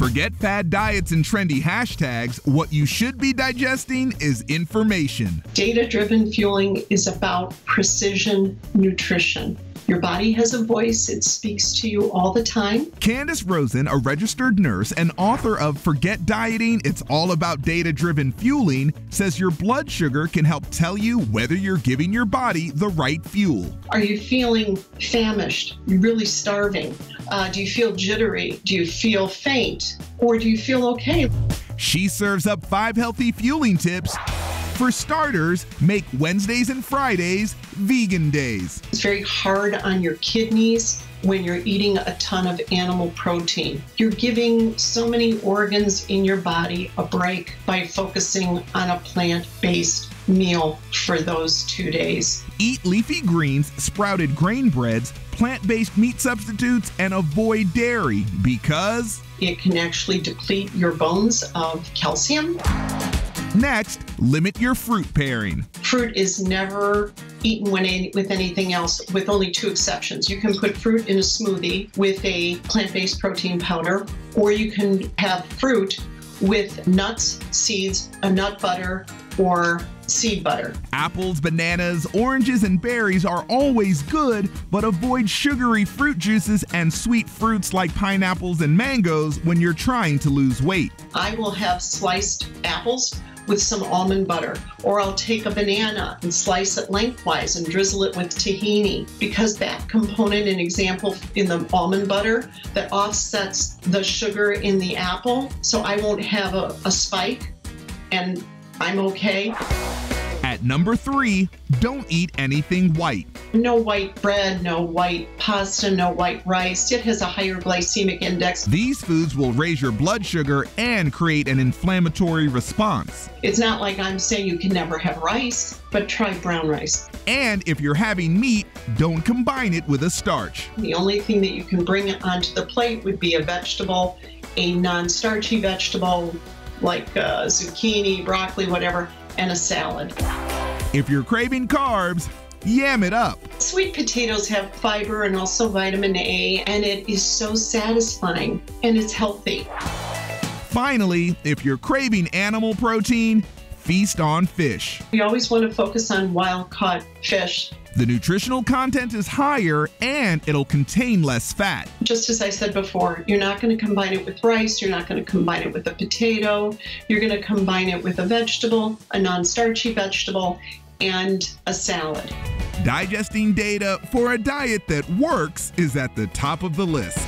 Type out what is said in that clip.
Forget fad diets and trendy hashtags. What you should be digesting is information. Data driven fueling is about precision nutrition. Your body has a voice, it speaks to you all the time. Candace Rosen, a registered nurse and author of Forget Dieting, It's All About Data Driven Fueling, says your blood sugar can help tell you whether you're giving your body the right fuel. Are you feeling famished? You're really starving? Uh, do you feel jittery? Do you feel faint? Or do you feel okay? She serves up five healthy fueling tips for starters, make Wednesdays and Fridays vegan days. It's very hard on your kidneys when you're eating a ton of animal protein. You're giving so many organs in your body a break by focusing on a plant based meal for those two days. Eat leafy greens, sprouted grain breads, plant based meat substitutes, and avoid dairy because it can actually deplete your bones of calcium Next, limit your fruit pairing. Fruit is never eaten with anything else, with only two exceptions. You can put fruit in a smoothie with a plant based protein powder, or you can have fruit with nuts, seeds, a nut butter, or seed butter. Apples, bananas, oranges, and berries are always good, but avoid sugary fruit juices and sweet fruits like pineapples and mangoes when you're trying to lose weight. I will have sliced apples with some almond butter. Or I'll take a banana and slice it lengthwise and drizzle it with tahini because that component, an example in the almond butter, that offsets the sugar in the apple. So I won't have a, a spike and I'm okay. At number three, don't eat anything white. No white bread, no white pasta, no white rice. It has a higher glycemic index. These foods will raise your blood sugar and create an inflammatory response. It's not like I'm saying you can never have rice, but try brown rice. And if you're having meat, don't combine it with a starch. The only thing that you can bring onto the plate would be a vegetable, a non starchy vegetable like uh, zucchini, broccoli, whatever and a salad. If you're craving carbs, yam it up. Sweet potatoes have fiber and also vitamin A, and it is so satisfying and it's healthy. Finally, if you're craving animal protein, feast on fish. We always want to focus on wild caught fish the nutritional content is higher and it'll contain less fat. Just as I said before, you're not going to combine it with rice, you're not going to combine it with a potato, you're going to combine it with a vegetable, a non starchy vegetable, and a salad. Digesting data for a diet that works is at the top of the list.